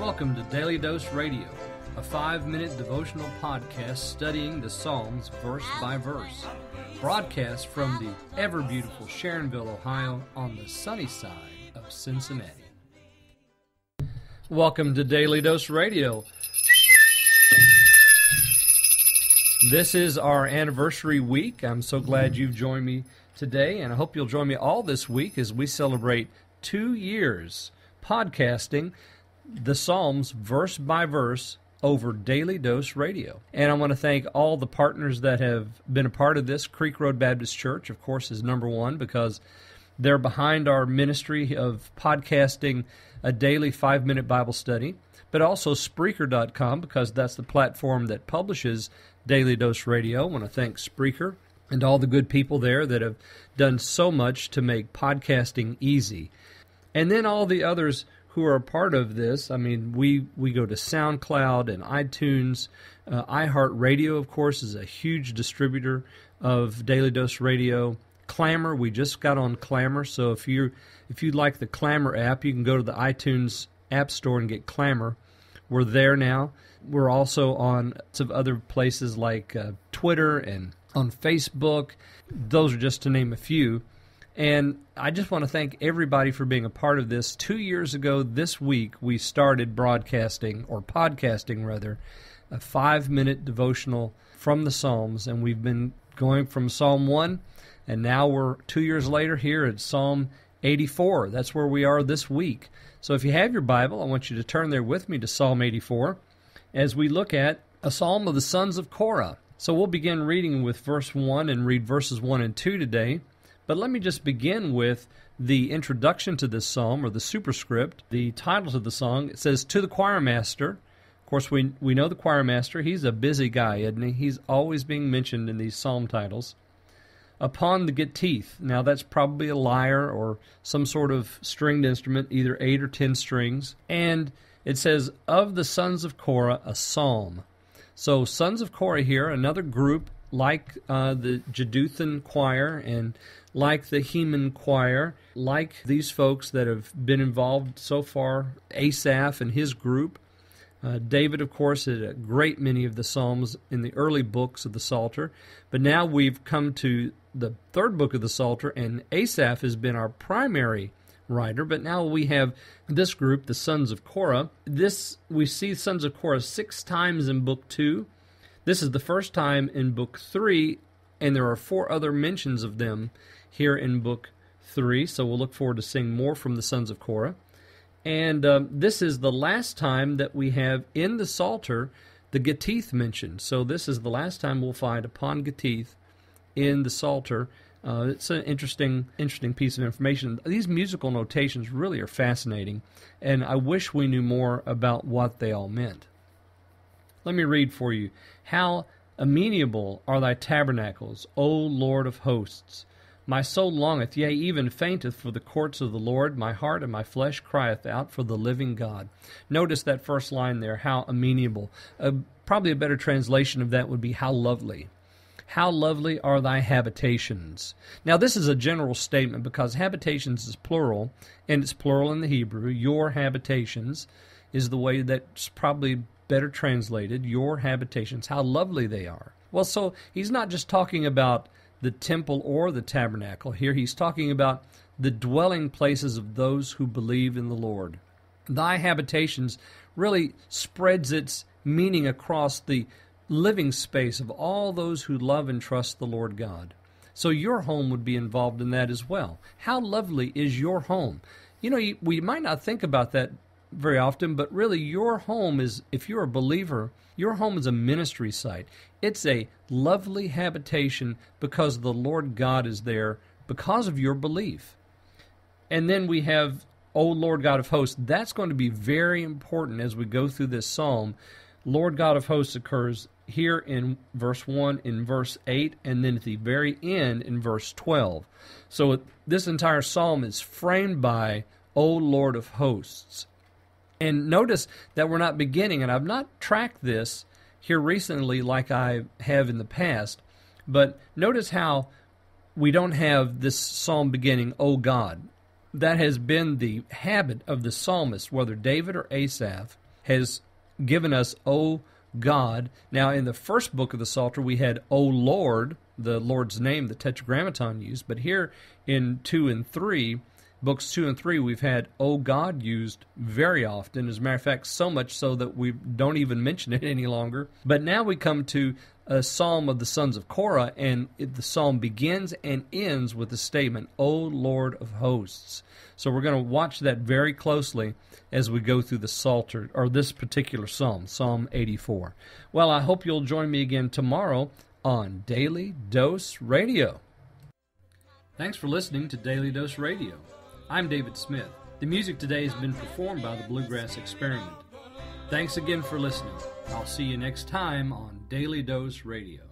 Welcome to Daily Dose Radio, a five minute devotional podcast studying the Psalms verse by verse. Broadcast from the ever beautiful Sharonville, Ohio, on the sunny side of Cincinnati. Welcome to Daily Dose Radio. This is our anniversary week. I'm so glad you've joined me today, and I hope you'll join me all this week as we celebrate two years podcasting the Psalms verse by verse over Daily Dose Radio. And I want to thank all the partners that have been a part of this. Creek Road Baptist Church, of course, is number one because they're behind our ministry of podcasting a daily five minute Bible study, but also Spreaker.com because that's the platform that publishes Daily Dose Radio. I want to thank Spreaker and all the good people there that have done so much to make podcasting easy. And then all the others who are a part of this. I mean, we, we go to SoundCloud and iTunes. Uh, iHeartRadio, of course, is a huge distributor of Daily Dose Radio. Clammr, we just got on Clammr, so if you if you like the Clammr app, you can go to the iTunes App Store and get Clammr. We're there now. We're also on some other places like uh, Twitter and on Facebook. Those are just to name a few. And I just want to thank everybody for being a part of this. Two years ago this week, we started broadcasting, or podcasting rather, a five minute devotional from the Psalms. And we've been going from Psalm 1, and now we're two years later here at Psalm 84. That's where we are this week. So if you have your Bible, I want you to turn there with me to Psalm 84 as we look at a psalm of the sons of Korah. So we'll begin reading with verse 1 and read verses 1 and 2 today. But let me just begin with the introduction to this psalm, or the superscript, the title of the song. It says, To the choir master. Of course, we, we know the choir master. He's a busy guy, isn't he? He's always being mentioned in these psalm titles. Upon the teeth. Now, that's probably a lyre or some sort of stringed instrument, either eight or ten strings. And it says, Of the sons of Korah, a psalm. So, sons of Korah here, another group like uh, the Jeduthun choir and like the Heman choir, like these folks that have been involved so far, Asaph and his group. Uh, David, of course, had a great many of the Psalms in the early books of the Psalter, but now we've come to the third book of the Psalter, and Asaph has been our primary writer, but now we have this group, the sons of Korah. This we see sons of Korah six times in book two. This is the first time in book three, and there are four other mentions of them here in book three. So we'll look forward to seeing more from the sons of Korah. And um, this is the last time that we have in the Psalter the Gittith mentioned. So this is the last time we'll find upon Gittith in the Psalter. Uh, it's an interesting, interesting piece of information. These musical notations really are fascinating, and I wish we knew more about what they all meant. Let me read for you. How amenable are thy tabernacles, O Lord of hosts! My soul longeth, yea, even fainteth for the courts of the Lord. My heart and my flesh crieth out for the living God. Notice that first line there, how amenable. Uh, probably a better translation of that would be how lovely. How lovely are thy habitations. Now, this is a general statement because habitations is plural, and it's plural in the Hebrew. Your habitations is the way that's probably better translated. Your habitations. How lovely they are. Well, so he's not just talking about the temple or the tabernacle. Here he's talking about the dwelling places of those who believe in the Lord. Thy habitations really spreads its meaning across the living space of all those who love and trust the Lord God. So your home would be involved in that as well. How lovely is your home? You know, we might not think about that very often, but really, your home is, if you're a believer, your home is a ministry site. It's a lovely habitation because the Lord God is there because of your belief. And then we have, O Lord God of hosts. That's going to be very important as we go through this psalm. Lord God of hosts occurs here in verse 1, in verse 8, and then at the very end in verse 12. So this entire psalm is framed by, O Lord of hosts. And notice that we're not beginning, and I've not tracked this here recently like I have in the past, but notice how we don't have this psalm beginning, O God. That has been the habit of the psalmist, whether David or Asaph. has given us, O God. Now, in the first book of the Psalter, we had, O Lord, the Lord's name, the Tetragrammaton used. But here in 2 and 3, books 2 and 3, we've had, O God used very often. As a matter of fact, so much so that we don't even mention it any longer. But now we come to a psalm of the sons of Korah, and the psalm begins and ends with the statement, O Lord of hosts. So we're going to watch that very closely as we go through the Psalter, or this particular psalm, Psalm 84. Well, I hope you'll join me again tomorrow on Daily Dose Radio. Thanks for listening to Daily Dose Radio. I'm David Smith. The music today has been performed by the Bluegrass Experiment. Thanks again for listening. I'll see you next time on Daily Dose Radio.